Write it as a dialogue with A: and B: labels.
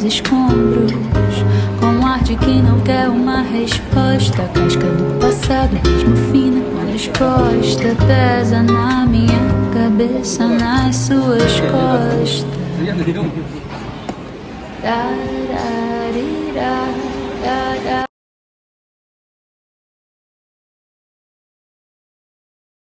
A: os escombros. Com um ar de quem não quer uma resposta. Casca do passado, mesmo fina, quando exposta. Pesa na minha cabeça, nas suas costas.